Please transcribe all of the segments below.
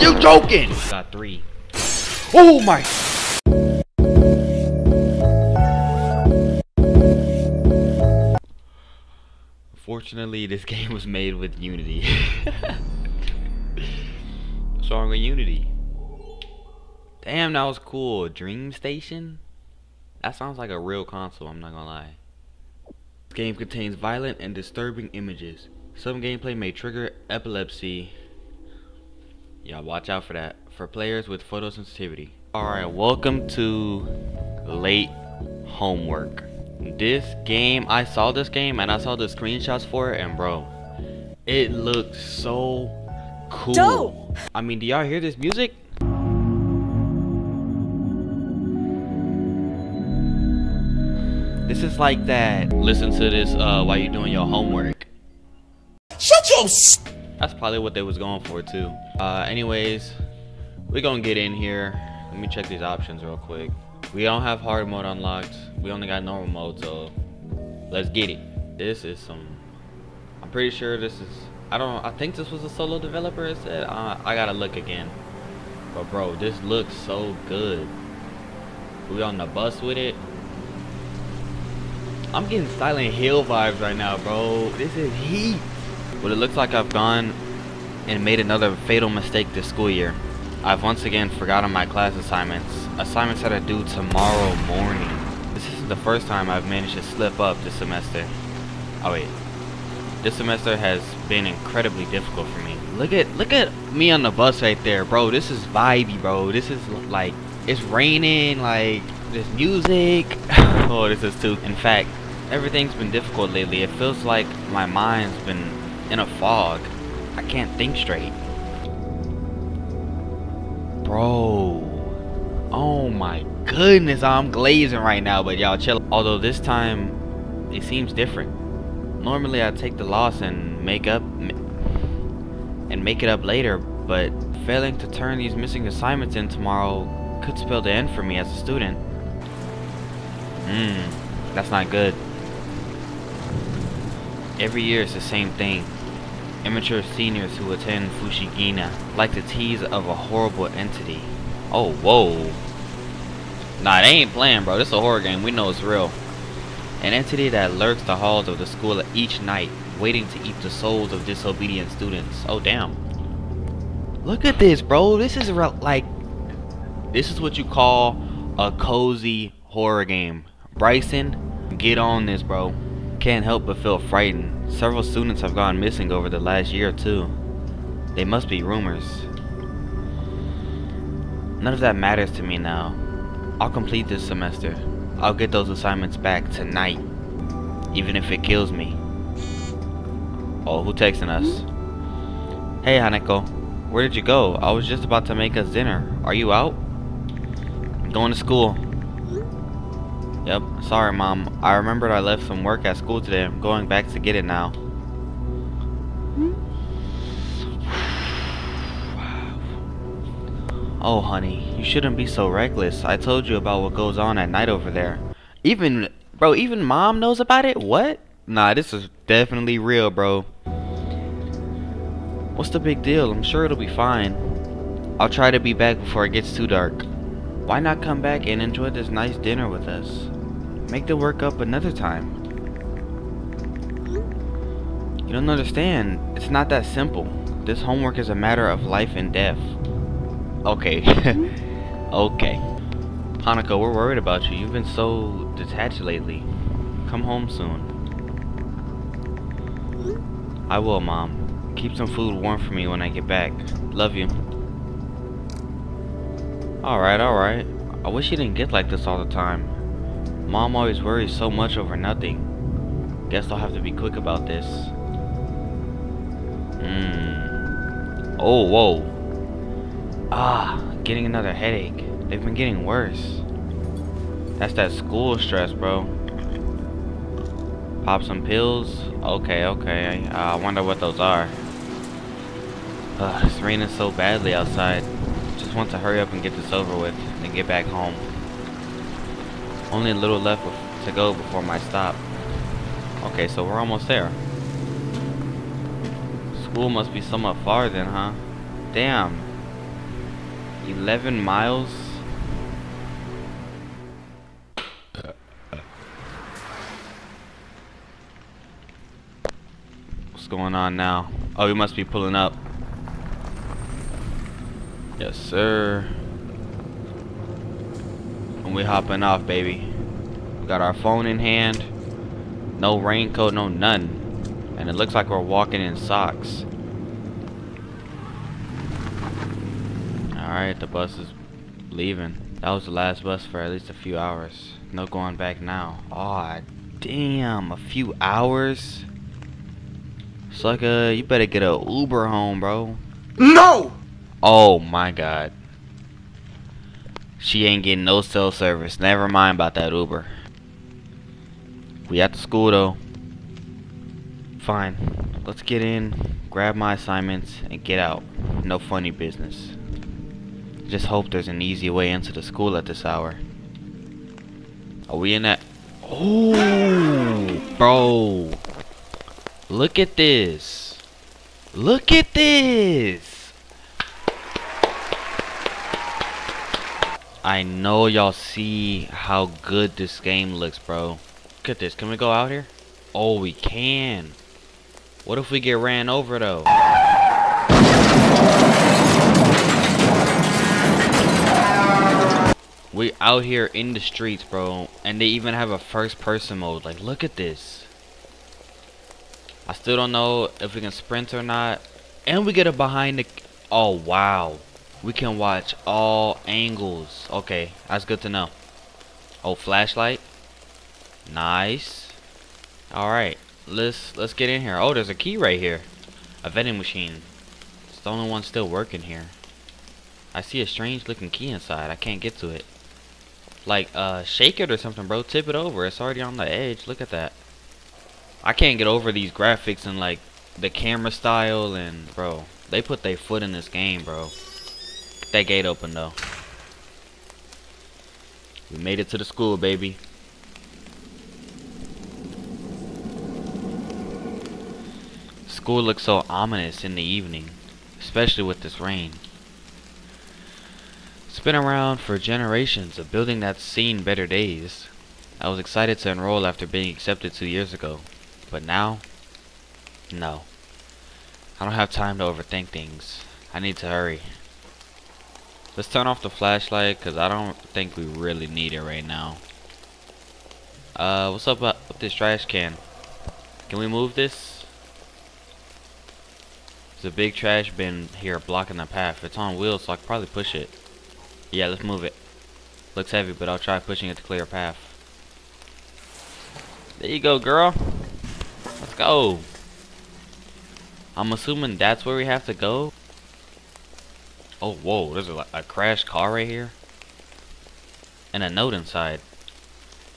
You joking? Got three. Oh my. Fortunately, this game was made with Unity. Wrong with Unity? Damn, that was cool. Dream Station? That sounds like a real console, I'm not gonna lie. This game contains violent and disturbing images. Some gameplay may trigger epilepsy. Yeah, watch out for that. For players with photosensitivity. Alright, welcome to late homework. This game, I saw this game and I saw the screenshots for it and bro, it looks so cool. Dope. I mean, do y'all hear this music? This is like that. Listen to this uh, while you're doing your homework. Shut your s- That's probably what they was going for too. Uh, anyways, we gonna get in here. Let me check these options real quick. We don't have hard mode unlocked. We only got normal mode, so let's get it. This is some. I'm pretty sure this is. I don't. I think this was a solo developer. It said. Uh, I gotta look again. But bro, this looks so good. We on the bus with it. I'm getting Silent Hill vibes right now, bro. This is heat. Well, it looks like I've gone and made another fatal mistake this school year. I've once again forgotten my class assignments. Assignments that are due tomorrow morning. This isn't the first time I've managed to slip up this semester. Oh wait. This semester has been incredibly difficult for me. Look at look at me on the bus right there, bro. This is vibey, bro. This is like it's raining, like there's music. oh, this is too. In fact, everything's been difficult lately. It feels like my mind's been in a fog. I can't think straight. Bro. Oh my goodness, I'm glazing right now, but y'all chill. Although this time, it seems different. Normally I take the loss and make up and make it up later, but failing to turn these missing assignments in tomorrow could spell the end for me as a student. Hmm, that's not good. Every year it's the same thing. Immature seniors who attend Fushigina like the tease of a horrible entity. Oh, whoa. Nah, they ain't playing, bro. This is a horror game. We know it's real. An entity that lurks the halls of the school each night, waiting to eat the souls of disobedient students. Oh, damn. Look at this, bro. This is like... This is what you call a cozy horror game. Bryson, get on this, bro. Can't help but feel frightened. Several students have gone missing over the last year or two. They must be rumors. None of that matters to me now. I'll complete this semester. I'll get those assignments back tonight. Even if it kills me. Oh, who texting us? Hey, Hanako. Where did you go? I was just about to make us dinner. Are you out? I'm going to school. Yep, sorry mom. I remembered I left some work at school today. I'm going back to get it now. Oh honey, you shouldn't be so reckless. I told you about what goes on at night over there. Even, bro, even mom knows about it? What? Nah, this is definitely real, bro. What's the big deal? I'm sure it'll be fine. I'll try to be back before it gets too dark. Why not come back and enjoy this nice dinner with us? Make the work up another time. You don't understand. It's not that simple. This homework is a matter of life and death. Okay. okay. Hanako, we're worried about you. You've been so detached lately. Come home soon. I will, Mom. Keep some food warm for me when I get back. Love you. Alright, alright. I wish you didn't get like this all the time. Mom always worries so much over nothing. Guess I'll have to be quick about this. Mmm. Oh, whoa. Ah, getting another headache. They've been getting worse. That's that school stress, bro. Pop some pills? Okay, okay. Uh, I wonder what those are. Ugh, it's raining so badly outside. Just want to hurry up and get this over with and get back home. Only a little left to go before my stop. Okay, so we're almost there. School must be somewhat far then, huh? Damn. 11 miles? What's going on now? Oh, we must be pulling up. Yes, sir. And we hopping off, baby. We got our phone in hand. No raincoat, no none. And it looks like we're walking in socks. Alright, the bus is leaving. That was the last bus for at least a few hours. No going back now. Aw, damn, a few hours? Sucker, you better get a Uber home, bro. No! Oh my god. She ain't getting no cell service. Never mind about that Uber. We at the school though. Fine. Let's get in, grab my assignments, and get out. No funny business. Just hope there's an easy way into the school at this hour. Are we in that? Oh, bro. Look at this. Look at this. I know y'all see how good this game looks, bro. Look at this. Can we go out here? Oh, we can. What if we get ran over, though? We out here in the streets, bro. And they even have a first person mode. Like, look at this. I still don't know if we can sprint or not. And we get a behind the... Oh, wow. We can watch all angles. Okay, that's good to know. Oh, flashlight. Nice. Alright, let's let's get in here. Oh, there's a key right here. A vending machine. It's the only one still working here. I see a strange looking key inside. I can't get to it. Like, uh, shake it or something, bro. Tip it over. It's already on the edge. Look at that. I can't get over these graphics and, like, the camera style and, bro. They put their foot in this game, bro. That gate open, though. We made it to the school, baby. School looks so ominous in the evening, especially with this rain. It's been around for generations, a building that's seen better days. I was excited to enroll after being accepted two years ago, but now, no. I don't have time to overthink things. I need to hurry. Let's turn off the flashlight because I don't think we really need it right now. Uh, what's up with this trash can? Can we move this? There's a big trash bin here blocking the path. It's on wheels, so I could probably push it. Yeah, let's move it. Looks heavy, but I'll try pushing it to clear a path. There you go, girl. Let's go. I'm assuming that's where we have to go. Oh, whoa, there's a, a crashed car right here. And a note inside.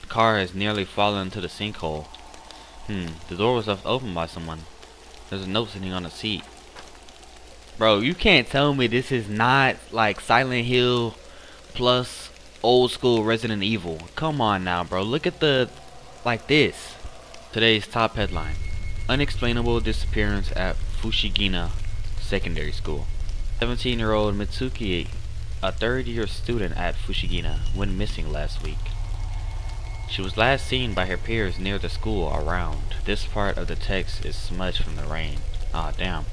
The car has nearly fallen into the sinkhole. Hmm, the door was left open by someone. There's a note sitting on the seat. Bro, you can't tell me this is not like Silent Hill plus old school Resident Evil. Come on now, bro. Look at the like this. Today's top headline. Unexplainable disappearance at Fushigina Secondary School. 17-year-old Mitsuki, a third-year student at Fushigina, went missing last week. She was last seen by her peers near the school around. This part of the text is smudged from the rain. Ah, damn.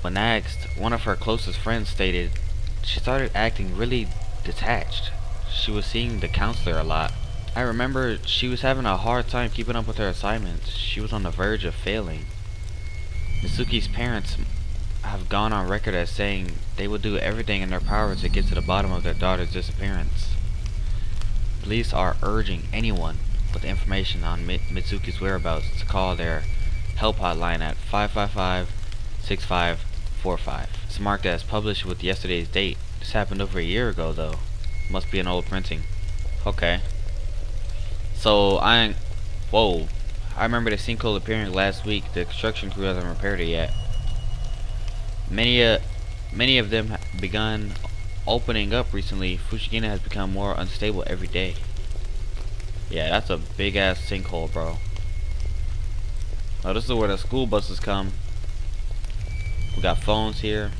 When asked, one of her closest friends stated she started acting really detached. She was seeing the counselor a lot. I remember she was having a hard time keeping up with her assignments. She was on the verge of failing. Mitsuki's parents have gone on record as saying they will do everything in their power to get to the bottom of their daughter's disappearance. Police are urging anyone with information on Mitsuki's whereabouts to call their help hotline at 555-6545. It's marked as published with yesterday's date. This happened over a year ago though. Must be an old printing. Okay. So I whoa. I remember the sinkhole appearing last week. The construction crew hasn't repaired it yet. Many uh, many of them have begun opening up recently. Fushigina has become more unstable every day. Yeah, that's a big ass sinkhole, bro. Oh, this is where the school buses come. We got phones here.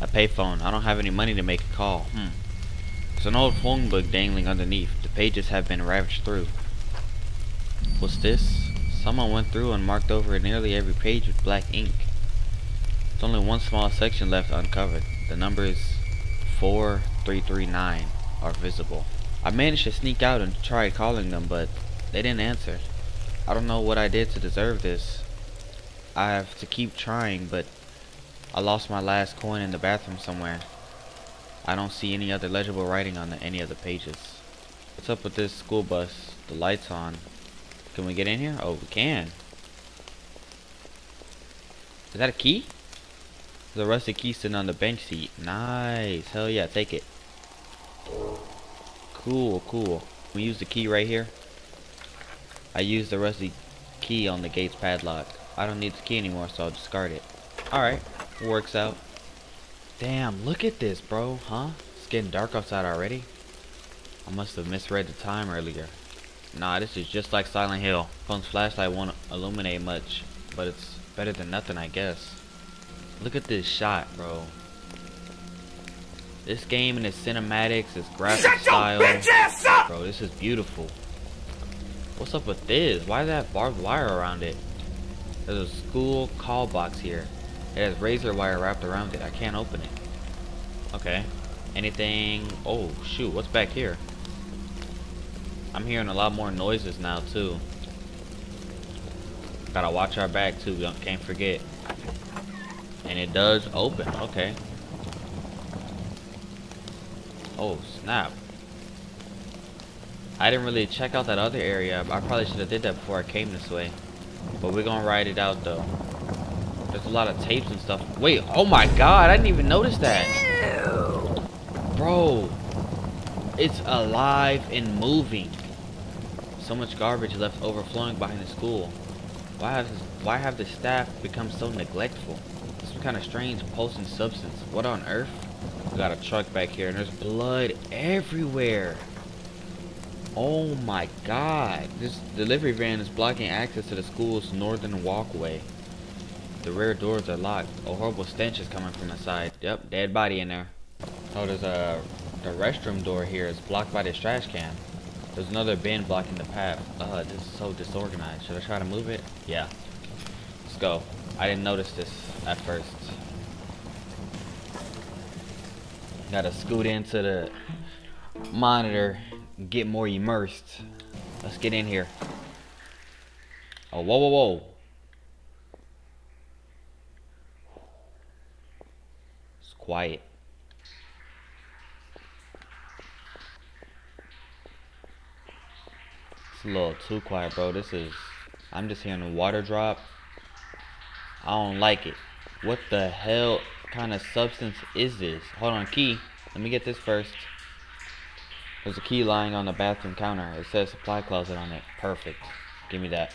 A payphone. I don't have any money to make a call. Hmm. There's an old phone book dangling underneath. The pages have been ravaged through. What's this? Someone went through and marked over nearly every page with black ink. There's only one small section left uncovered. The numbers 4339 are visible. I managed to sneak out and try calling them, but they didn't answer. I don't know what I did to deserve this. I have to keep trying, but I lost my last coin in the bathroom somewhere. I don't see any other legible writing on the, any of the pages. What's up with this school bus? The lights on. Can we get in here? Oh, we can. Is that a key? A rusty key sitting on the bench seat. Nice. Hell yeah, take it. Cool, cool. We use the key right here. I used the rusty key on the gate's padlock. I don't need the key anymore, so I'll discard it. Alright, works out. Damn, look at this, bro, huh? It's getting dark outside already. I must have misread the time earlier. Nah, this is just like Silent Hill. Phone's flashlight won't illuminate much, but it's better than nothing, I guess. Look at this shot, bro. This game and its cinematics, its graphic style. Bro, this is beautiful. What's up with this? Why does that barbed wire around it? There's a school call box here. It has razor wire wrapped around it. I can't open it. Okay. Anything? Oh, shoot. What's back here? I'm hearing a lot more noises now, too. Gotta watch our back, too. we Can't forget. And it does open. Okay. Oh, snap. I didn't really check out that other area. I probably should have did that before I came this way. But we're gonna ride it out though. There's a lot of tapes and stuff. Wait, oh my god, I didn't even notice that. Bro, it's alive and moving. So much garbage left overflowing behind the school. Why have, why have the staff become so neglectful? Some kind of strange pulsing substance. What on earth? We got a truck back here and there's blood everywhere. Oh my god. This delivery van is blocking access to the school's northern walkway. The rear doors are locked. A horrible stench is coming from the side. Yep, dead body in there. Oh, there's a... The restroom door here is blocked by this trash can. There's another bin blocking the path. Uh, this is so disorganized. Should I try to move it? Yeah. Let's go. I didn't notice this at first. Gotta scoot into the monitor get more immersed. Let's get in here. Oh, whoa, whoa, whoa. It's quiet. A little too quiet, bro. This is... I'm just hearing the water drop. I don't like it. What the hell kind of substance is this? Hold on, key. Let me get this first. There's a key lying on the bathroom counter. It says supply closet on it. Perfect. Give me that.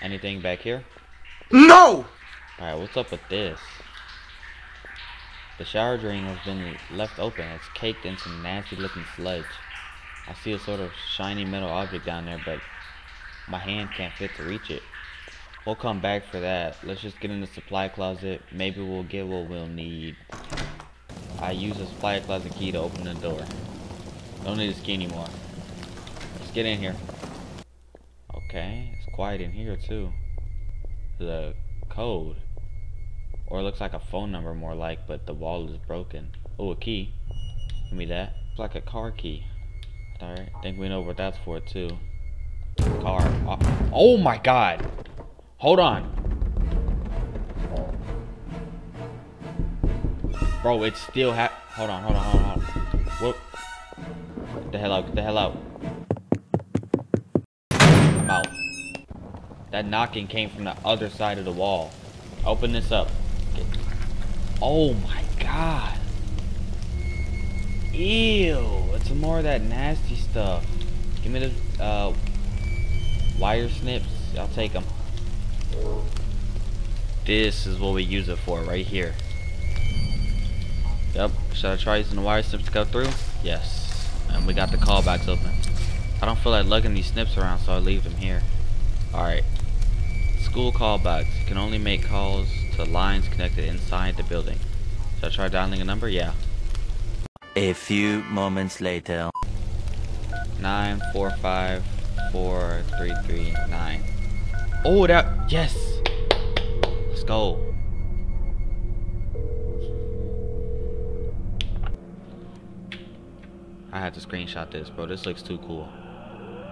Anything back here? No! Alright, what's up with this? The shower drain has been left open. It's caked in some nasty looking sludge. I see a sort of shiny metal object down there, but my hand can't fit to reach it. We'll come back for that. Let's just get in the supply closet. Maybe we'll get what we'll need. I use a supply closet key to open the door. Don't need a key anymore. Let's get in here. Okay, it's quiet in here too. The code. Or it looks like a phone number more like, but the wall is broken. Oh, a key. Give me that. It's like a car key. Alright, think we know what that's for too. Car. Oh, oh my god! Hold on. Bro, it's still ha- Hold on, hold on, hold on. Whoop. Get the hell out, get the hell out. I'm out. That knocking came from the other side of the wall. Open this up. Get... Oh my god. Ew. It's more of that nasty stuff. Give me the uh, wire snips. I'll take them. This is what we use it for right here. Yep. Should I try using the wire snips to cut through? Yes. And we got the call box open. I don't feel like lugging these snips around, so I leave them here. Alright. School call box. You can only make calls to lines connected inside the building. Should I try dialing a number? Yeah. A few moments later. Nine four five four three three nine. Oh, that yes. Let's go. I had to screenshot this, bro. This looks too cool.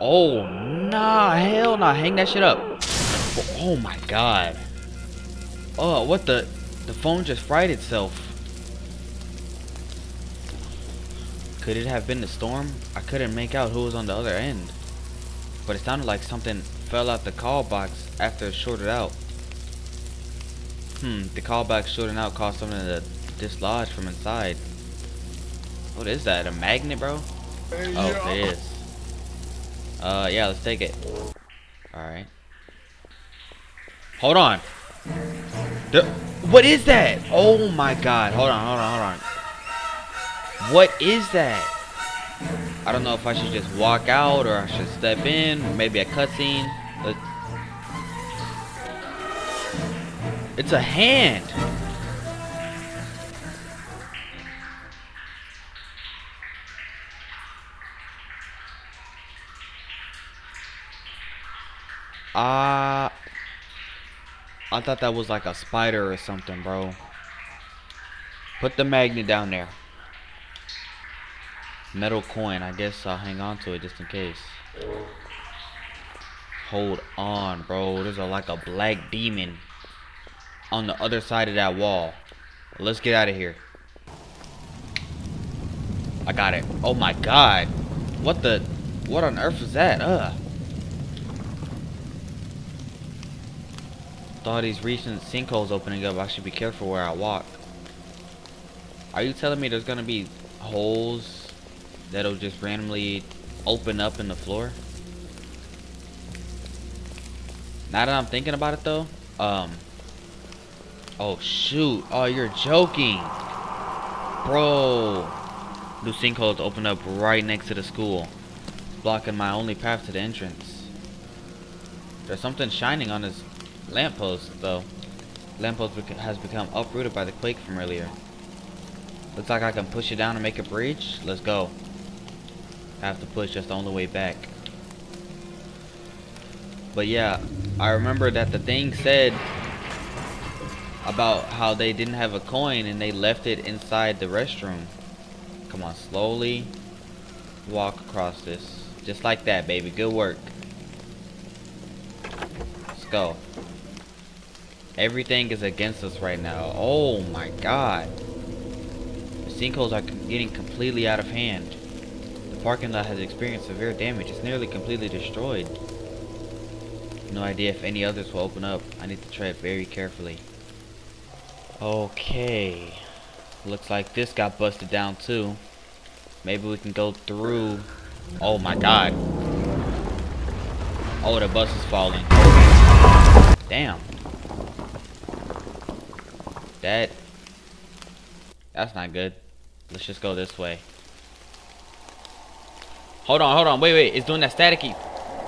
Oh, nah. Hell nah. Hang that shit up. Oh, oh my God. Oh, what the? The phone just fried itself. Could it have been the storm? I couldn't make out who was on the other end. But it sounded like something fell out the call box after it shorted out. Hmm, the call box shorting out caused something to dislodge from inside. What is that? A magnet, bro? Oh, it is. Uh, yeah, let's take it. Alright. Hold on. The, what is that? Oh my god. Hold on, hold on, hold on. What is that? I don't know if I should just walk out or I should step in. Maybe a cutscene. It's a hand. Ah. Uh, I thought that was like a spider or something, bro. Put the magnet down there. Metal coin. I guess I'll hang on to it just in case. Hold on, bro. There's a, like a black demon on the other side of that wall. Let's get out of here. I got it. Oh my god. What the... What on earth is that? Ugh. all these recent sinkholes opening up, I should be careful where I walk. Are you telling me there's gonna be holes that'll just randomly open up in the floor? Now that I'm thinking about it though, um, oh shoot, oh you're joking, bro. New sinkholes open up right next to the school, blocking my only path to the entrance. There's something shining on this lamppost, though. Lamppost has become uprooted by the quake from earlier. Looks like I can push it down and make a breach. Let's go. Have to push, that's the only way back. But yeah, I remember that the thing said about how they didn't have a coin and they left it inside the restroom. Come on, slowly walk across this. Just like that, baby. Good work. Let's go. Everything is against us right now. Oh my god. The sinkholes are getting completely out of hand. Parking lot has experienced severe damage. It's nearly completely destroyed. No idea if any others will open up. I need to tread very carefully. Okay. Looks like this got busted down too. Maybe we can go through. Oh my god. Oh, the bus is falling. Damn. That... That's not good. Let's just go this way. Hold on, hold on. Wait, wait. It's doing that staticky.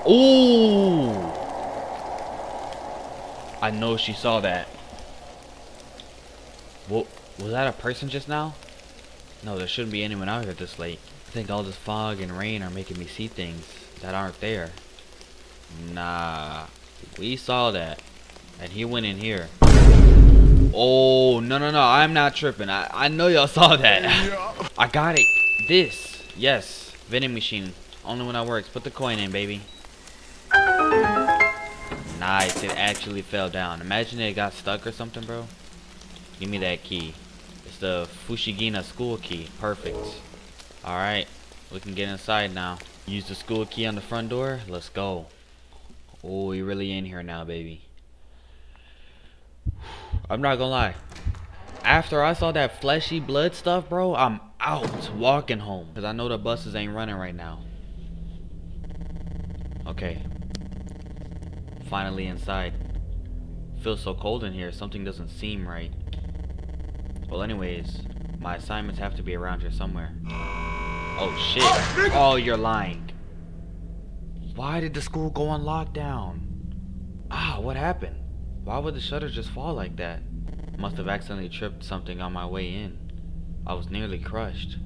Ooh. I know she saw that. What? Was that a person just now? No, there shouldn't be anyone out here this late. I think all this fog and rain are making me see things that aren't there. Nah. We saw that. And he went in here. Oh, no, no, no. I'm not tripping. I, I know y'all saw that. I got it. This. Yes. Vending machine. Only when I works. Put the coin in, baby. Nice. It actually fell down. Imagine it got stuck or something, bro. Give me that key. It's the Fushigina school key. Perfect. Alright. We can get inside now. Use the school key on the front door. Let's go. Oh, you're really in here now, baby. I'm not gonna lie. After I saw that fleshy blood stuff, bro, I'm out walking home. Because I know the buses ain't running right now. Okay. Finally inside. Feels so cold in here. Something doesn't seem right. Well, anyways, my assignments have to be around here somewhere. Oh, shit. Oh, you're lying. Why did the school go on lockdown? Ah, what happened? Why would the shutter just fall like that? Must have accidentally tripped something on my way in. I was nearly crushed.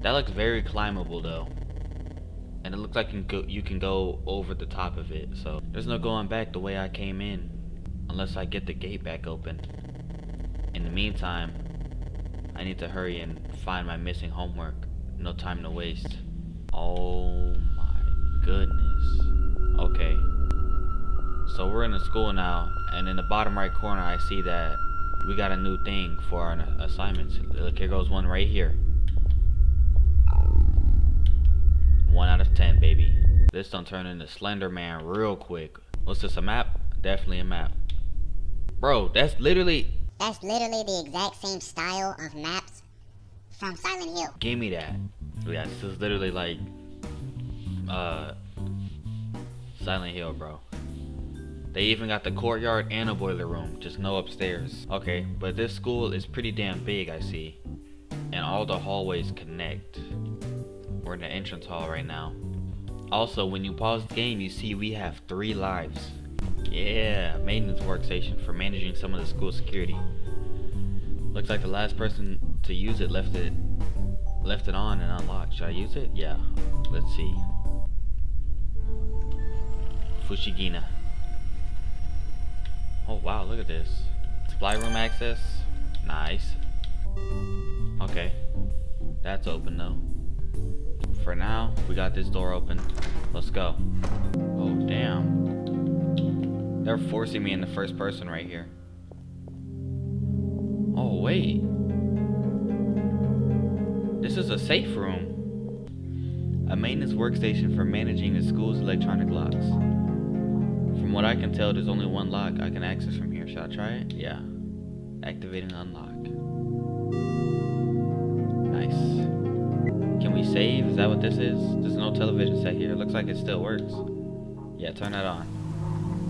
That looks very climbable though. And it looks like you can, go, you can go over the top of it. So there's no going back the way I came in. Unless I get the gate back open. In the meantime, I need to hurry and find my missing homework. No time to waste. Oh my goodness. Okay. So we're in the school now, and in the bottom right corner I see that we got a new thing for our assignments. Look, here goes one right here. One out of ten, baby. This don't turn into Slender Man real quick. What's this, a map? Definitely a map. Bro, that's literally... That's literally the exact same style of maps from Silent Hill. Give me that. Yeah, this is literally like... Uh... Silent Hill, bro. They even got the courtyard and a boiler room, just no upstairs. Okay, but this school is pretty damn big, I see. And all the hallways connect. We're in the entrance hall right now. Also, when you pause the game, you see we have three lives. Yeah, maintenance workstation for managing some of the school security. Looks like the last person to use it left it left it on and unlocked. Should I use it? Yeah. Let's see. Fushigina. Oh wow, look at this. Supply room access. Nice. Okay. That's open though for now, we got this door open. Let's go. Oh, damn. They're forcing me in the first person right here. Oh, wait. This is a safe room. A maintenance workstation for managing the school's electronic locks. From what I can tell, there's only one lock I can access from here. Should I try it? Yeah. Activating unlock. Nice. Can we save? Is that what this is? There's no television set here. It Looks like it still works. Yeah, turn that on.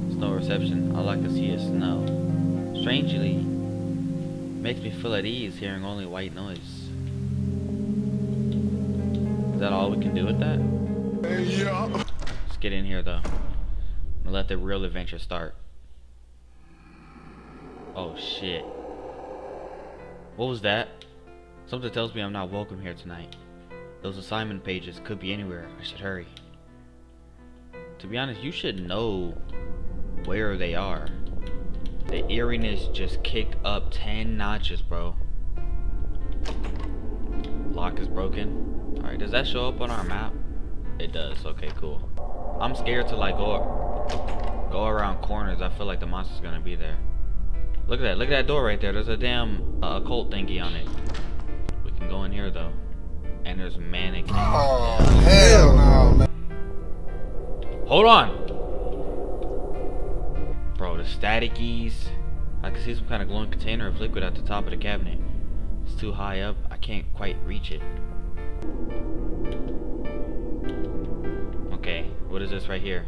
There's no reception. All I can see is snow. Strangely, makes me feel at ease hearing only white noise. Is that all we can do with that? Yeah. Let's get in here though. And let the real adventure start. Oh shit. What was that? Something tells me I'm not welcome here tonight. Those assignment pages could be anywhere. I should hurry. To be honest, you should know where they are. The eeriness just kicked up 10 notches, bro. Lock is broken. Alright, does that show up on our map? It does. Okay, cool. I'm scared to like go go around corners. I feel like the monster's gonna be there. Look at that. Look at that door right there. There's a damn uh, occult thingy on it. We can go in here though and there's mannequins. Oh, hell no, man. Hold on. Bro, the static ease. I can see some kind of glowing container of liquid at the top of the cabinet. It's too high up. I can't quite reach it. Okay, what is this right here?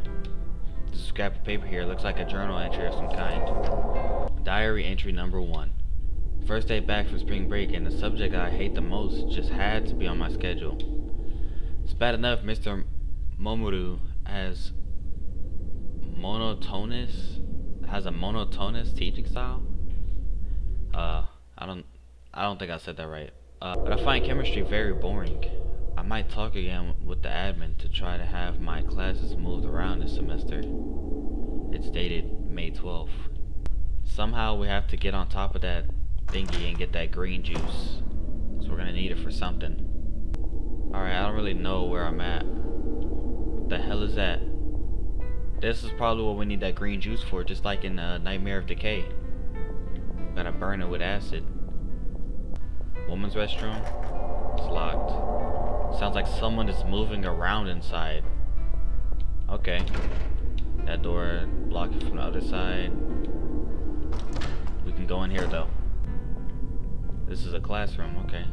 This scrap of paper here looks like a journal entry of some kind. Diary entry number one. First day back from spring break and the subject I hate the most just had to be on my schedule. It's bad enough Mr. Momuru has monotonous has a monotonous teaching style. Uh I don't I don't think I said that right. Uh, but I find chemistry very boring. I might talk again with the admin to try to have my classes moved around this semester. It's dated May 12th. Somehow we have to get on top of that thingy and get that green juice. So we're gonna need it for something. Alright, I don't really know where I'm at. What the hell is that? This is probably what we need that green juice for, just like in uh, Nightmare of Decay. Gotta burn it with acid. Woman's restroom? It's locked. Sounds like someone is moving around inside. Okay. That door blocked from the other side. We can go in here though. This is a classroom, okay.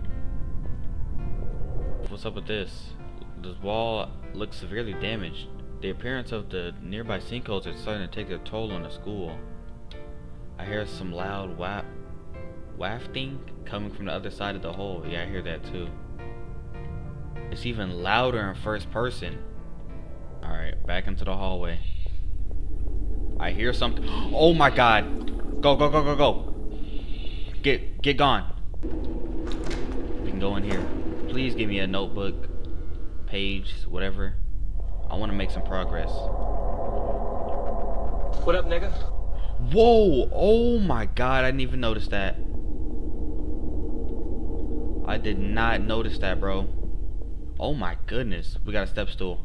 What's up with this? This wall looks severely damaged. The appearance of the nearby sinkholes is starting to take a toll on the school. I hear some loud wap wafting coming from the other side of the hole. Yeah, I hear that too. It's even louder in first person. Alright, back into the hallway. I hear something. Oh my god. Go, go, go, go, go. Get, get gone. We can go in here. Please give me a notebook, page, whatever. I want to make some progress. What up, nigga? Whoa! Oh my god, I didn't even notice that. I did not notice that, bro. Oh my goodness. We got a step stool.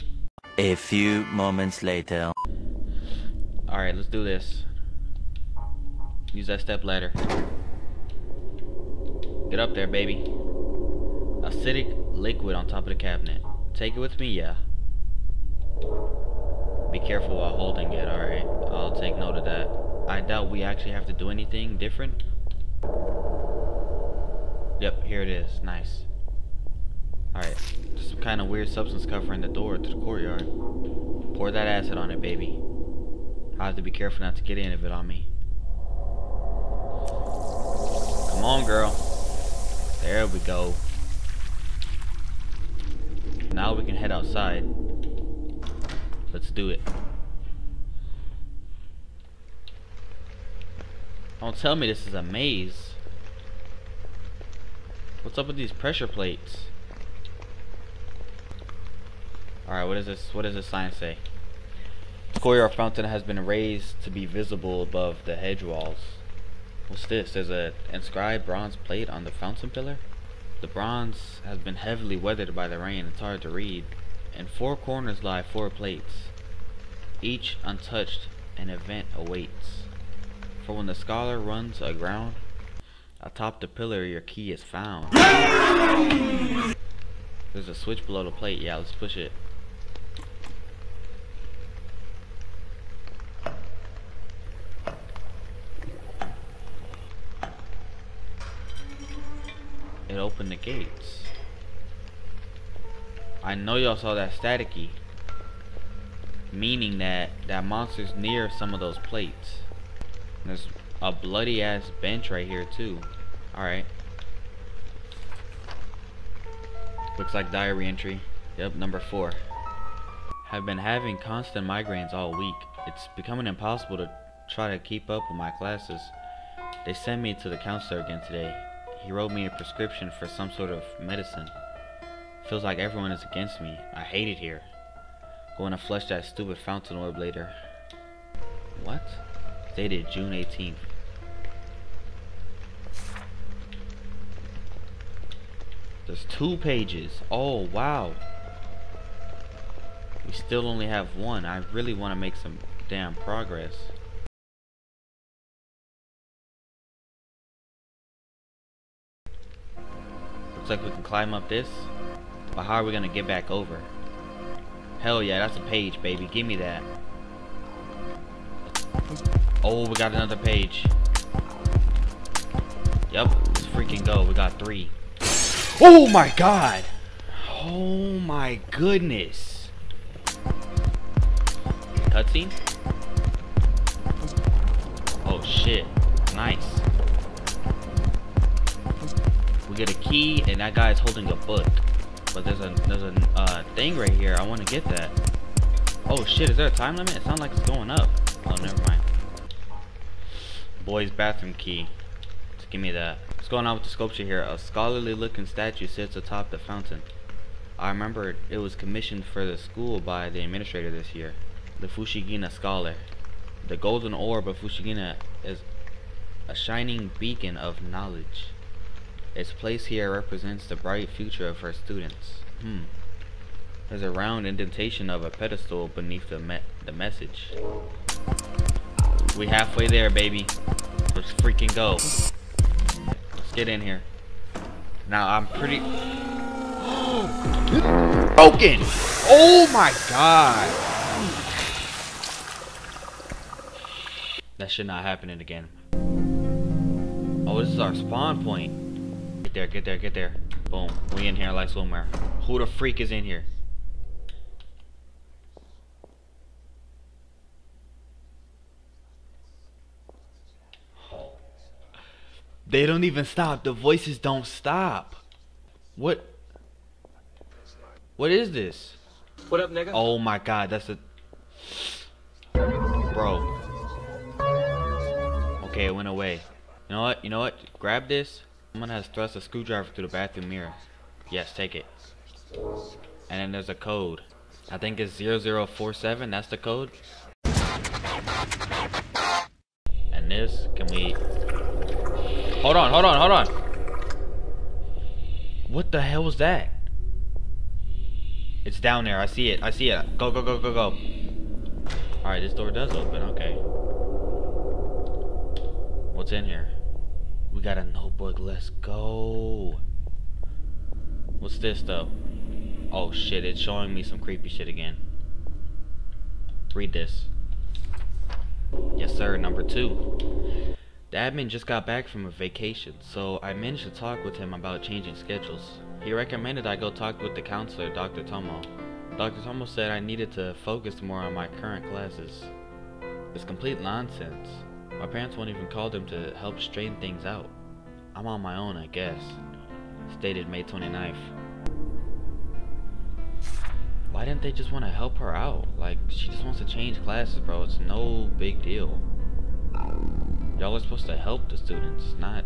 A few moments later. Alright, let's do this. Use that step ladder. Get up there, baby. Acidic liquid on top of the cabinet. Take it with me, yeah. Be careful while holding it, alright? I'll take note of that. I doubt we actually have to do anything different. Yep, here it is. Nice. Alright. Some kind of weird substance covering the door to the courtyard. Pour that acid on it, baby. I have to be careful not to get any of it on me. Come on, girl. There we go. Now we can head outside. Let's do it. Don't tell me this is a maze. What's up with these pressure plates? Alright, what is this? What does this sign say? The courtyard fountain has been raised to be visible above the hedge walls. What's this? There's a inscribed bronze plate on the fountain pillar? The bronze has been heavily weathered by the rain. It's hard to read. In four corners lie four plates. Each untouched, an event awaits. For when the scholar runs aground, atop the pillar your key is found. There's a switch below the plate. Yeah, let's push it. It opened the gates. I know y'all saw that staticky. Meaning that that monster's near some of those plates. There's a bloody ass bench right here too. Alright. Looks like diary entry. Yep, number four. Have been having constant migraines all week. It's becoming impossible to try to keep up with my classes. They sent me to the counselor again today. He wrote me a prescription for some sort of medicine. Feels like everyone is against me. I hate it here. Going to flush that stupid fountain orb later. What? Dated June 18th. There's two pages. Oh, wow. We still only have one. I really want to make some damn progress. Looks like we can climb up this. But how are we to get back over? Hell yeah, that's a page, baby. Give me that. Oh, we got another page. Yep, let's freaking go. We got three. Oh my god! Oh my goodness. Cutscene? Oh shit. Nice. Get a key and that guy's holding a book. But there's a there's a uh, thing right here. I want to get that. Oh shit, is there a time limit? It sounds like it's going up. Oh, never mind. Boy's bathroom key. Just give me that. What's going on with the sculpture here? A scholarly looking statue sits atop the fountain. I remember it was commissioned for the school by the administrator this year. The Fushigina scholar. The golden orb of Fushigina is a shining beacon of knowledge. Its place here represents the bright future of her students. Hmm. There's a round indentation of a pedestal beneath the me the message. We halfway there, baby. Let's freaking go. Let's get in here. Now I'm pretty broken. Oh my god. That should not happen again. Oh, this is our spawn point. Get there, get there, get there. Boom. We in here like swimwear. Who the freak is in here? They don't even stop. The voices don't stop. What? What is this? What up, nigga? Oh my god, that's a... Bro. Okay, it went away. You know what? You know what? Grab this. Someone has thrust a screwdriver through the bathroom mirror. Yes, take it. And then there's a code. I think it's 0047. That's the code. And this, can we... Hold on, hold on, hold on. What the hell was that? It's down there. I see it. I see it. Go, go, go, go, go. Alright, this door does open. Okay. What's in here? We got a notebook. Let's go. What's this, though? Oh, shit. It's showing me some creepy shit again. Read this. Yes, sir. Number two. The admin just got back from a vacation, so I managed to talk with him about changing schedules. He recommended I go talk with the counselor, Dr. Tomo. Dr. Tomo said I needed to focus more on my current classes. It's complete nonsense. My parents won't even call them to help straighten things out. I'm on my own, I guess. Stated May 29th. Why didn't they just want to help her out? Like, she just wants to change classes, bro. It's no big deal. Y'all are supposed to help the students, not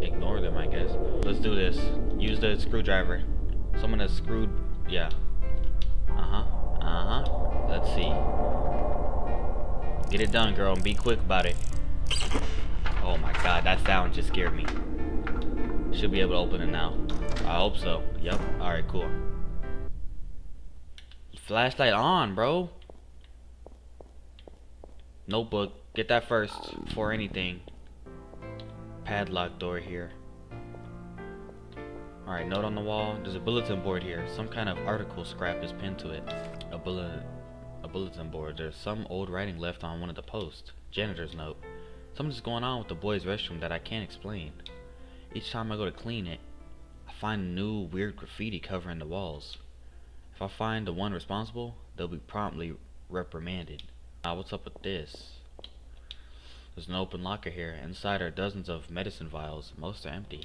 ignore them, I guess. Let's do this. Use the screwdriver. Someone has screwed... Yeah. Uh-huh. Uh-huh. Let's see. Get it done, girl, and be quick about it. Oh my god, that sound just scared me. Should be able to open it now. I hope so. Yep. Alright, cool. Flashlight on, bro. Notebook. Get that first before anything. Padlock door here. Alright, note on the wall. There's a bulletin board here. Some kind of article scrap is pinned to it. A bullet bulletin board. There's some old writing left on one of the posts. Janitor's note. Something's going on with the boys' restroom that I can't explain. Each time I go to clean it, I find new weird graffiti covering the walls. If I find the one responsible, they'll be promptly reprimanded. Now what's up with this? There's an open locker here. Inside are dozens of medicine vials. Most are empty.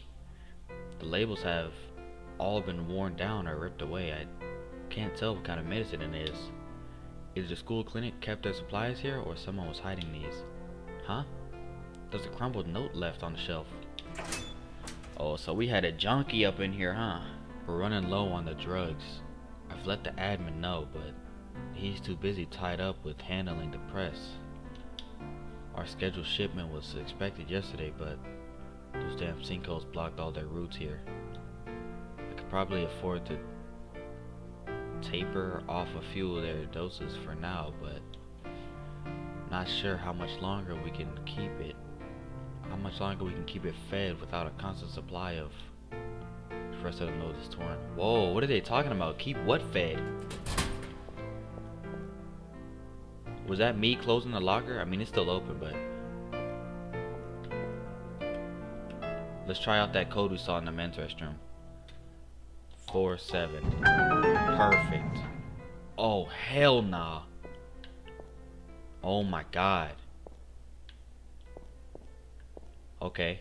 The labels have all been worn down or ripped away. I can't tell what kind of medicine it is. Either the school clinic kept their supplies here or someone was hiding these. Huh? There's a crumbled note left on the shelf. Oh, so we had a junkie up in here, huh? We're running low on the drugs. I've let the admin know, but he's too busy tied up with handling the press. Our scheduled shipment was expected yesterday, but those damn sinkholes blocked all their routes here. I could probably afford to taper off a few of their doses for now, but not sure how much longer we can keep it. How much longer we can keep it fed without a constant supply of the rest of the nose is torn. Whoa, what are they talking about? Keep what fed? Was that me closing the locker? I mean, it's still open, but... Let's try out that code we saw in the men's restroom. 4-7. Perfect. Oh, hell nah. Oh my god. Okay.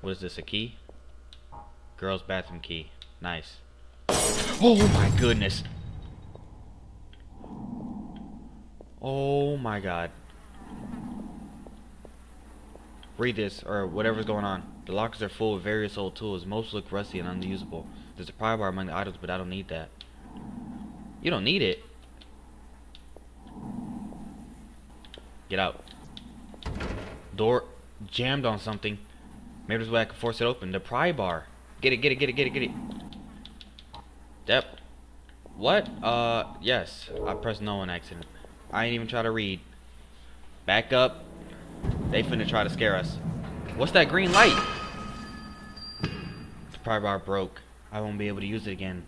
What is this, a key? Girl's bathroom key. Nice. Oh my goodness. Oh my god. Read this, or whatever's going on. The lockers are full of various old tools. Most look rusty and unusable. There's a pry bar among the items, but I don't need that. You don't need it? Get out. Door jammed on something. Maybe there's a way I can force it open. The pry bar. Get it, get it, get it, get it, get it. Yep. What? Uh, yes. I pressed no on accident. I ain't even try to read. Back up. They finna try to scare us. What's that green light? The pry bar broke. I won't be able to use it again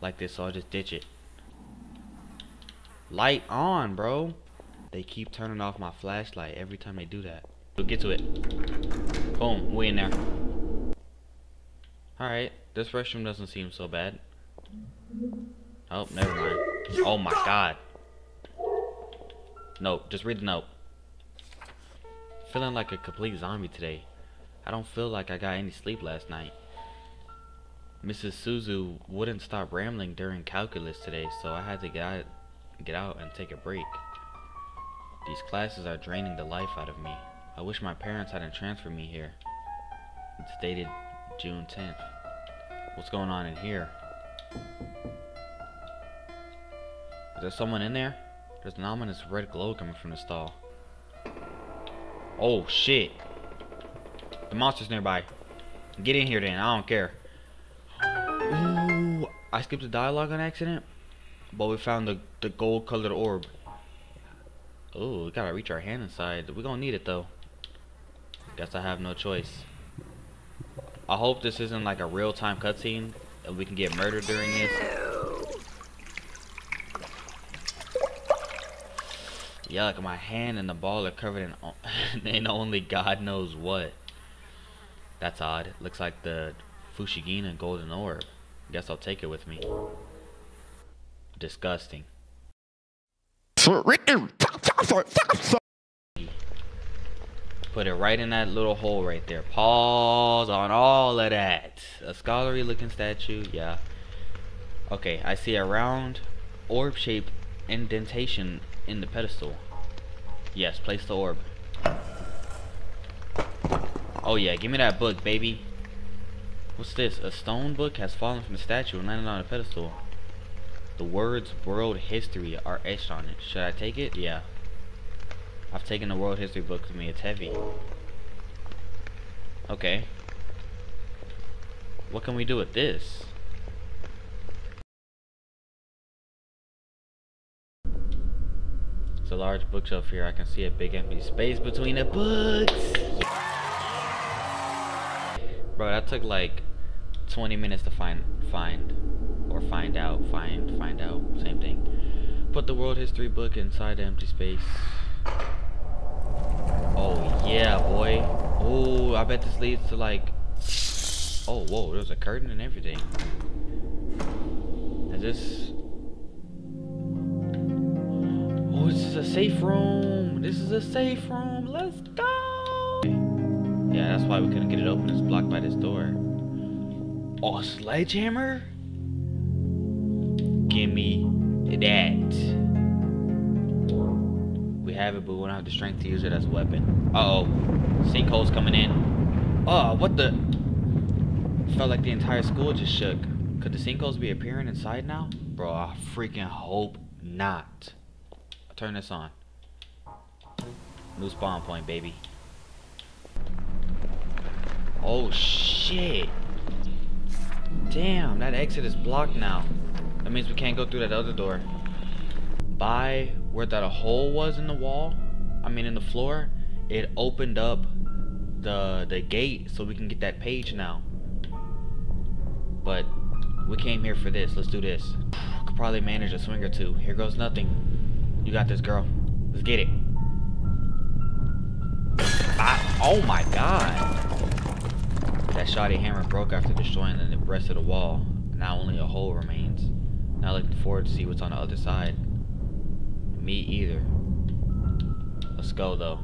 like this, so I'll just ditch it. Light on, bro. They keep turning off my flashlight every time they do that. So get to it. Boom, we in there. Alright, this restroom doesn't seem so bad. Oh, never mind. Oh my god. Nope, just read the note. Feeling like a complete zombie today. I don't feel like I got any sleep last night. Mrs. Suzu wouldn't stop rambling during calculus today, so I had to get out, get out and take a break. These classes are draining the life out of me. I wish my parents hadn't transferred me here. It's dated June 10th. What's going on in here? Is there someone in there? There's an ominous red glow coming from the stall. Oh shit. The monster's nearby. Get in here then, I don't care. I skipped the dialogue on accident. But we found the, the gold colored orb. Oh, we gotta reach our hand inside. we gonna need it though. Guess I have no choice. I hope this isn't like a real-time cutscene and we can get murdered during this. Yuck, my hand and the ball are covered in, in only God knows what. That's odd. Looks like the Fushigina golden orb. Guess I'll take it with me. Disgusting. Put it right in that little hole right there. Pause on all of that. A scholarly looking statue, yeah. Okay, I see a round orb shaped indentation in the pedestal. Yes, place the orb. Oh yeah, give me that book, baby. What's this? A stone book has fallen from the statue and landed on a pedestal. The words world history are etched on it. Should I take it? Yeah. I've taken the world history book with me. It's heavy. Okay. What can we do with this? It's a large bookshelf here. I can see a big empty space between the books. Bro, that took like 20 minutes to find find or find out, find, find out, same thing. Put the world history book inside the empty space. Oh yeah, boy. Oh, I bet this leads to like Oh, whoa, there's a curtain and everything. Is this Oh, this is a safe room. This is a safe room. Let's go. Yeah, that's why we couldn't get it open. It's blocked by this door. A sledgehammer? Give me that. We have it, but we don't have the strength to use it as a weapon. Uh oh. Sinkhole's coming in. Oh, what the? Felt like the entire school just shook. Could the sinkholes be appearing inside now? Bro, I freaking hope not turn this on. New spawn point, baby. Oh, shit. Damn, that exit is blocked now. That means we can't go through that other door. By where that a hole was in the wall, I mean in the floor, it opened up the the gate so we can get that page now. But we came here for this. Let's do this. Could probably manage a swing or two. Here goes nothing. You got this, girl. Let's get it. I, oh my god. Shoddy hammer broke after destroying the rest of the wall. Now only a hole remains. Not looking forward to see what's on the other side. Me either. Let's go though.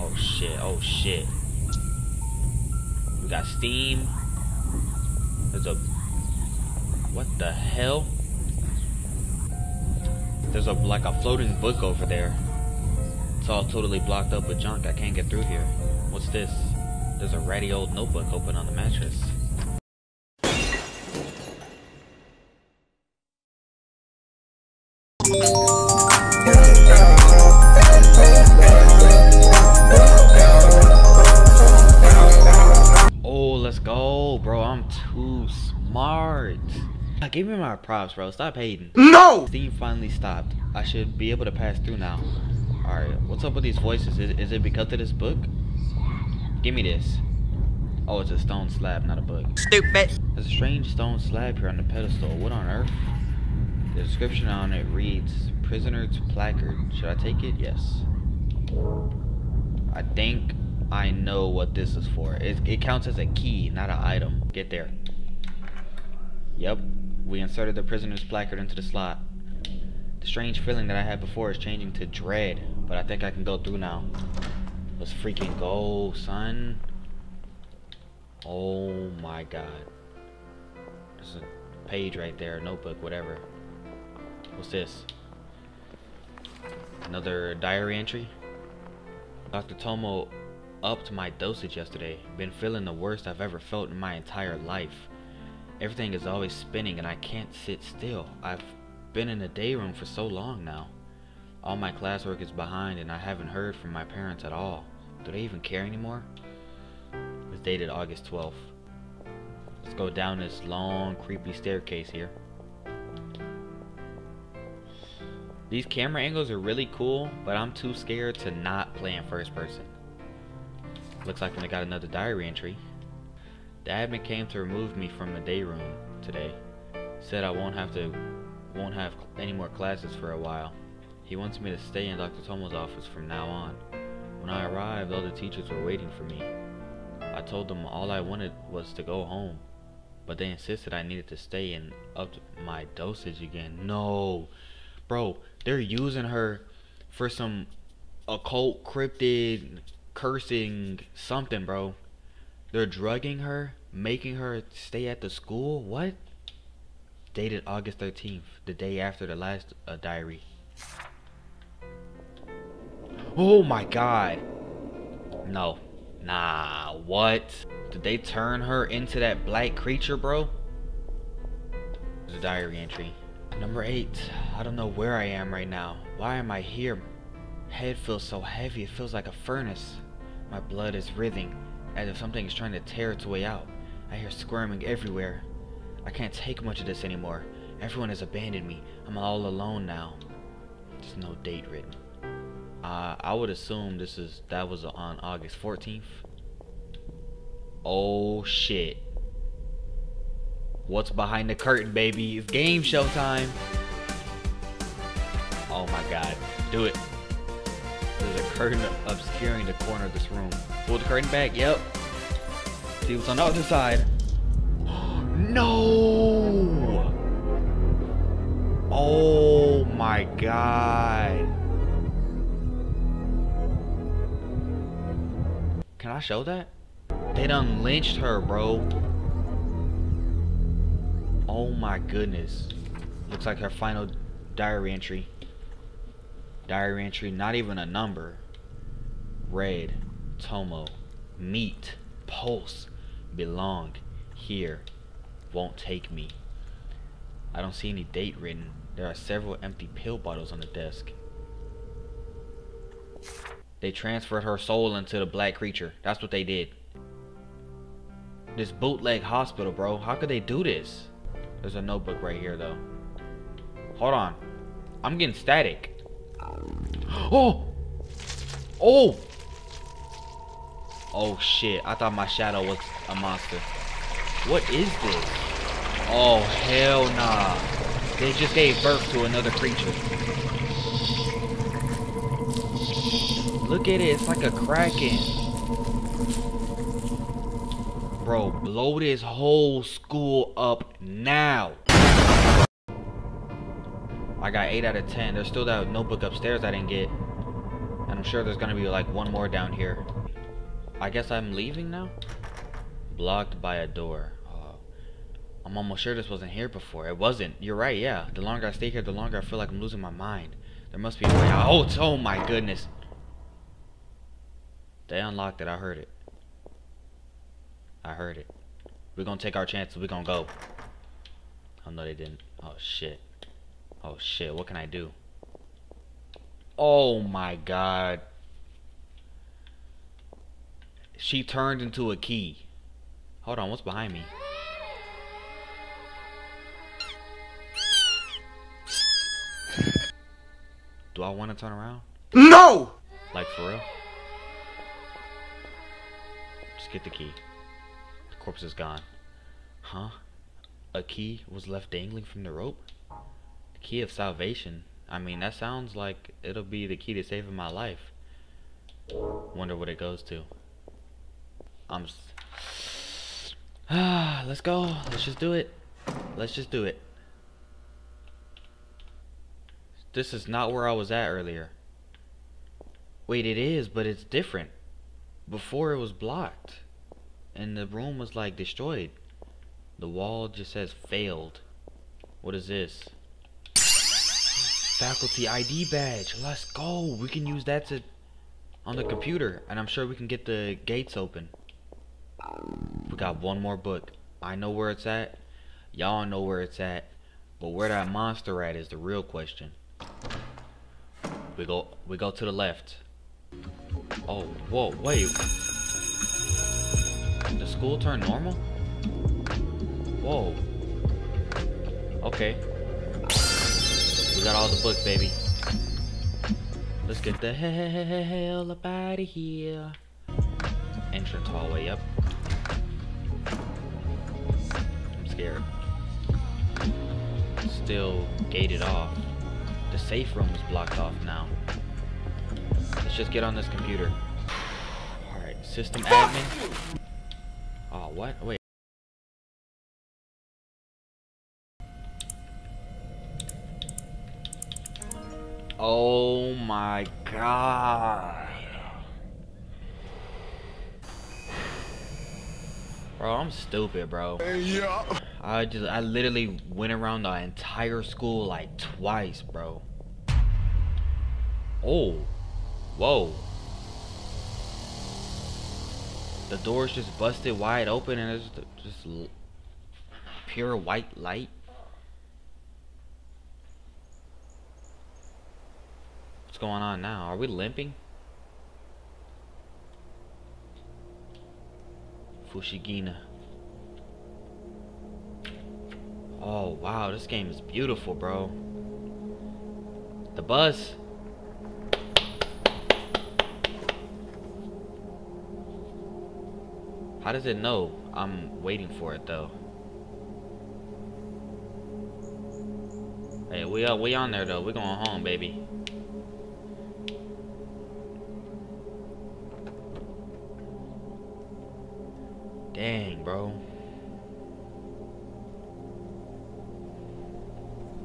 Oh shit, oh shit. We got steam. There's a... What the hell? There's a like a floating book over there. It's all totally blocked up with junk. I can't get through here. What's this? There's a ratty old notebook open on the mattress. Oh, let's go, bro. I'm too smart. Give me my props, bro. Stop hating. No! Steam finally stopped. I should be able to pass through now. Alright, what's up with these voices? Is, is it because of this book? Give me this. Oh, it's a stone slab, not a book. Stupid. There's a strange stone slab here on the pedestal. What on earth? The description on it reads, Prisoner's placard. Should I take it? Yes. I think I know what this is for. It, it counts as a key, not an item. Get there. Yep, we inserted the prisoner's placard into the slot. The strange feeling that I had before is changing to dread, but I think I can go through now. Let's freaking go, son. Oh my god. There's a page right there, notebook, whatever. What's this? Another diary entry. Dr. Tomo upped my dosage yesterday. Been feeling the worst I've ever felt in my entire life. Everything is always spinning and I can't sit still. I've been in the day room for so long now. All my classwork is behind and I haven't heard from my parents at all. Do they even care anymore? It's dated August 12th. Let's go down this long, creepy staircase here. These camera angles are really cool, but I'm too scared to not play in first person. Looks like I got another diary entry. The admin came to remove me from the day room today. Said I won't have to won't have any more classes for a while. He wants me to stay in Dr. Tomo's office from now on. When I arrived, all the teachers were waiting for me. I told them all I wanted was to go home, but they insisted I needed to stay and up my dosage again. No, bro, they're using her for some occult, cryptid, cursing something, bro. They're drugging her, making her stay at the school. What? Dated August 13th, the day after the last uh, diary. Oh my god. No. Nah, what? Did they turn her into that black creature, bro? There's a diary entry. Number 8. I don't know where I am right now. Why am I here? Head feels so heavy, it feels like a furnace. My blood is writhing, as if something is trying to tear its way out. I hear squirming everywhere. I can't take much of this anymore. Everyone has abandoned me. I'm all alone now. There's no date written. Uh, I would assume this is that was on August 14th. Oh shit. What's behind the curtain, baby? It's game show time. Oh my god. Do it. There's a curtain obscuring the corner of this room. Pull the curtain back. Yep. See what's on the other side. no! Oh my god. Can I show that? They done lynched her, bro. Oh my goodness. Looks like her final diary entry. Diary entry, not even a number. Red, Tomo, meet, pulse, belong, here, won't take me. I don't see any date written. There are several empty pill bottles on the desk. They transferred her soul into the black creature. That's what they did. This bootleg hospital, bro. How could they do this? There's a notebook right here, though. Hold on. I'm getting static. Oh! Oh! Oh, shit. I thought my shadow was a monster. What is this? Oh, hell nah. They just gave birth to another creature. Look at it, it's like a kraken. Bro, blow this whole school up now. I got 8 out of 10. There's still that notebook upstairs I didn't get. And I'm sure there's gonna be like one more down here. I guess I'm leaving now? Blocked by a door. Oh, I'm almost sure this wasn't here before. It wasn't. You're right, yeah. The longer I stay here, the longer I feel like I'm losing my mind. There must be a way out. Oh, oh my goodness. They unlocked it. I heard it. I heard it. We're gonna take our chances. We're gonna go. Oh, no, they didn't. Oh, shit. Oh, shit. What can I do? Oh, my God. She turned into a key. Hold on. What's behind me? Do I want to turn around? No! Like, for real? Get the key. The corpse is gone. Huh? A key was left dangling from the rope? The key of salvation? I mean, that sounds like it'll be the key to saving my life. Wonder what it goes to. I'm... Ah, let's go. Let's just do it. Let's just do it. This is not where I was at earlier. Wait, it is, but it's different. Before it was blocked. And the room was like destroyed. The wall just says failed. What is this? faculty ID badge. Let's go. We can use that to on the computer, and I'm sure we can get the gates open. We got one more book. I know where it's at. Y'all know where it's at. But where that monster at is the real question. We go we go to the left. Oh, whoa, wait. The school turned normal? Whoa. Okay. We got all the book, baby. Let's get the hell up out of here. Entrance hallway, yep. I'm scared. Still gated off. The safe room is blocked off now. Let's just get on this computer. Alright, system admin. Oh, what? Wait. Oh my god. Bro, I'm stupid, bro. Yeah. I just, I literally went around the entire school like twice, bro. Oh. Whoa. The door's just busted wide open and it's just pure white light. What's going on now? Are we limping? Fushigina. Oh, wow, this game is beautiful, bro. The bus. How does it know I'm waiting for it though? Hey, we uh, we on there though. We're going home, baby. Dang, bro.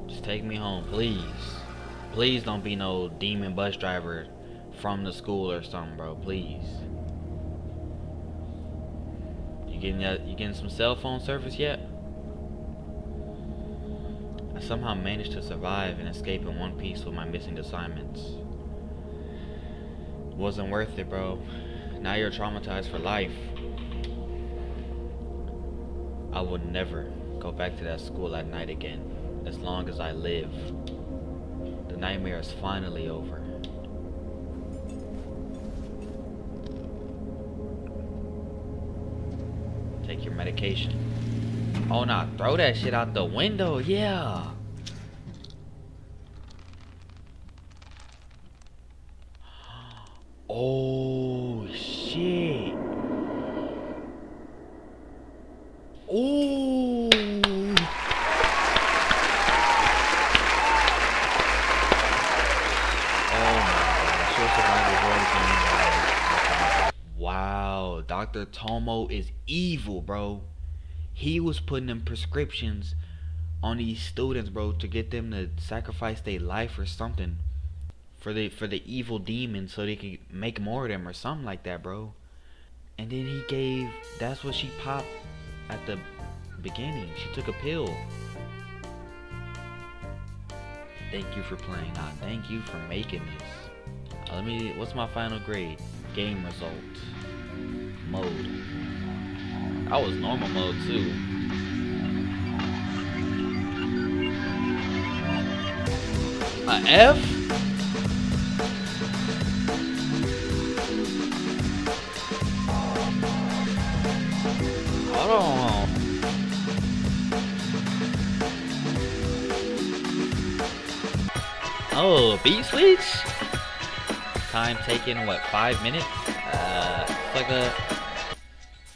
Just take me home, please. Please don't be no demon bus driver from the school or something, bro. Please. You getting you getting some cell phone service yet? I somehow managed to survive and escape in one piece with my missing assignments. Wasn't worth it, bro. Now you're traumatized for life. I will never go back to that school at night again, as long as I live. The nightmare is finally over. Your medication. Oh, nah, throw that shit out the window, yeah. Oh, shit. Oh. Dr. Tomo is evil, bro. He was putting them prescriptions on these students, bro, to get them to sacrifice their life or something for the for the evil demon so they could make more of them or something like that, bro. And then he gave that's what she popped at the beginning. She took a pill. Thank you for playing. Ah, thank you for making this. Uh, let me. What's my final grade? Game result. Mode. I was normal mode too. A F? Hold on. Oh, beat switch? Time taken, what, five minutes? Uh, it's like a...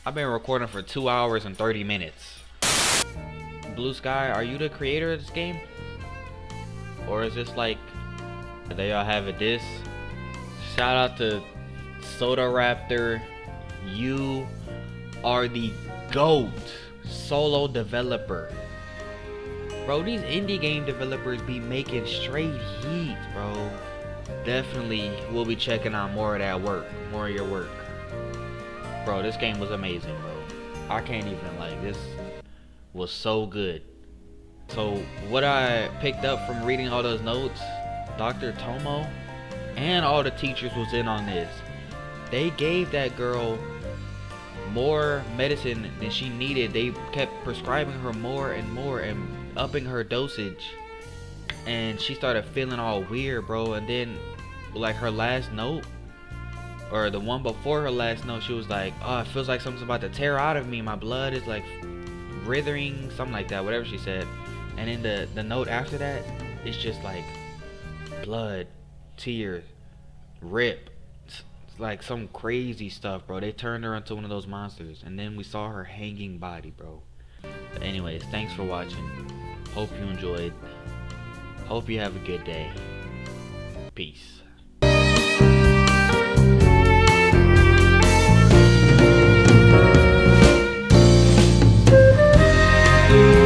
I've been recording for two hours and 30 minutes. Blue Sky, are you the creator of this game? Or is this like... There y'all have it, this. Shout out to Soda Raptor. You are the GOAT solo developer. Bro, these indie game developers be making straight heat, bro. Definitely we'll be checking out more of that work, more of your work. Bro, this game was amazing, bro. I can't even, like, this was so good. So, what I picked up from reading all those notes Dr. Tomo and all the teachers was in on this. They gave that girl more medicine than she needed. They kept prescribing her more and more and upping her dosage. And she started feeling all weird, bro. And then, like, her last note, or the one before her last note, she was like, Oh, it feels like something's about to tear out of me. My blood is like writhing, something like that, whatever she said. And then the, the note after that, it's just like blood, tears, rip. It's, it's like some crazy stuff, bro. They turned her into one of those monsters. And then we saw her hanging body, bro. But anyways, thanks for watching. Hope you enjoyed. Hope you have a good day. Peace. do.